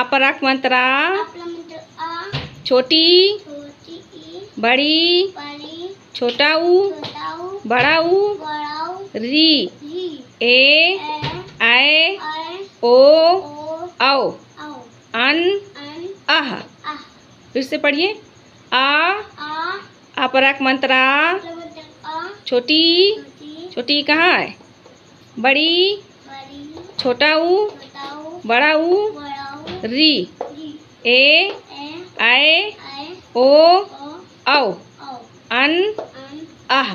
अपरक मंत्रा। छोटी बड़ी छोटा ऊ बड़ा ऊ री ए आए ओ औ अन आह। फिर से पढ़िए। आ अपरक मंत्रा। छोटी छोटी कहाँ है? बड़ी छोटा ऊ बड़ा ऊ री ए आए ओ औ अन आह